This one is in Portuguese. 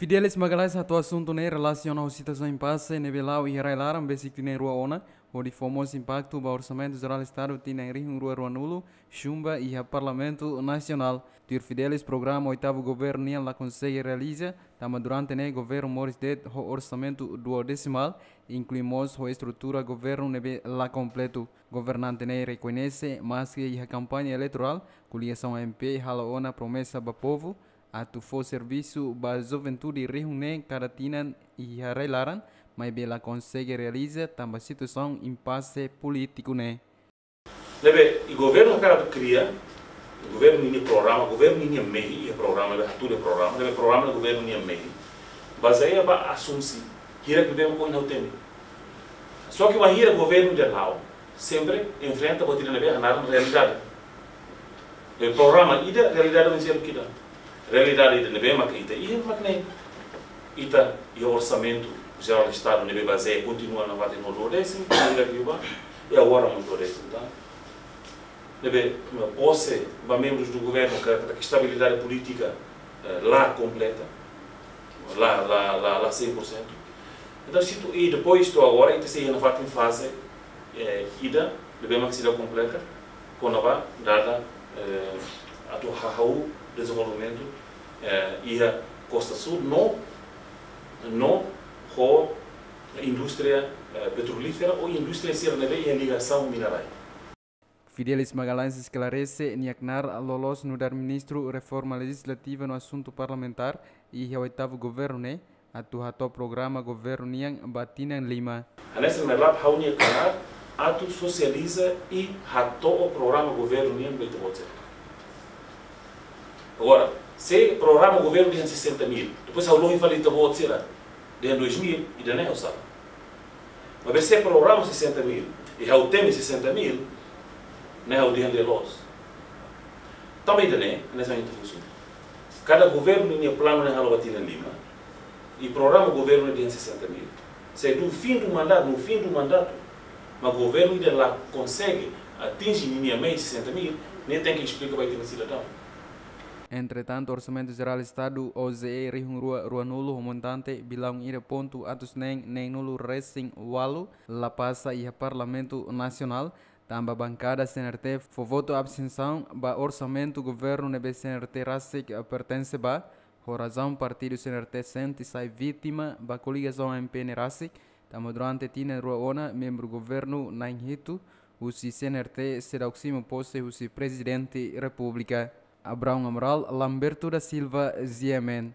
Fidelis Magalhães atu assunto ne relaciona à situação em passe nebelau e railaram basic tine rua ona onde famoso impacto ba orçamento geral do estado tine em rua rua nulo chumba e parlamento nacional. Tir Fidelis programa oitavo governo nian la consegue realiza tama durante ne governo Morris det ho orçamento duodecimal incluímos ho estrutura governo nebe la completo. Governante ne reconhece mas que a campanha eleitoral coligação MP hala ona promessa ba povo atu fo serviço ba juventude reúne caratinan e arrelaran, mas bela consegue realiza tamba situação impasse político né. Lebe, o governo cara cria, o governo ini programa, o governo ini mehi, e programa, lebe tudo programa, lebe programa do governo ini mehi. Baseia ba assunsi, hira que bem com o teme. Só que uma hira governo de lá sempre enfrenta a tirar lebe na realidade. O programa ida realidade não ser o que dá realidade de nebe mak ita ihe mak ne ita e orçamento geral do estado nebe base continua na vate no décimo ainda que ba e agora muito décimo tá? Nebe posse ba membros do governo que a estabilidade política lá completa lá lá lá lá 100% então se tu, e depois estou agora ita se na vate fase é, ida nebe mak se completa quando vai dada é, a tua desenvolvimento eh, ia Costa Sul não não com indústria eh, petrolífera ou indústria sirneve e ligação mineral. Fidelis Magalhães esclarece Niaknar Lolos no dar ministro reforma legislativa no assunto parlamentar e o oitavo governo né atu hato programa governo niang batinan lima. Anessa merlap haunia kanar atu socializa e hato o programa governo niang beito Agora, se programa o governo de 60 mil, depois ao longo falei que vou tirar de 2 mil e de nem sabe. Mas se programa 60 mil e ao tema 60 mil, não é o dia de los. Também de nem, nessa funciona. Cada governo tem plano na Halabatina Lima e programa o governo de 60 mil. Se do fim do mandato, no fim do mandato, mas o governo ainda lá consegue atingir minimamente 60 mil, nem tem que explicar para o cidadão. Entretanto, Orçamento Geral do Estado, OZE, Rihung Rua, Nulo, Montante, bilang ira ponto atus neng, neng nulo racing walu, La Passa e Parlamento Nacional, tamba bancada CNRT, for voto abstenção, ba orçamento governo nebe CNRT Rasik pertence ba, razão partido CNRT sente sai vítima ba coligação MPN Rasik, tamba durante Rua Ona, membro governo na Inhito, o CNRT será o posse o presidente república. Abraão Amaral, Lamberto da Silva, Ziemen.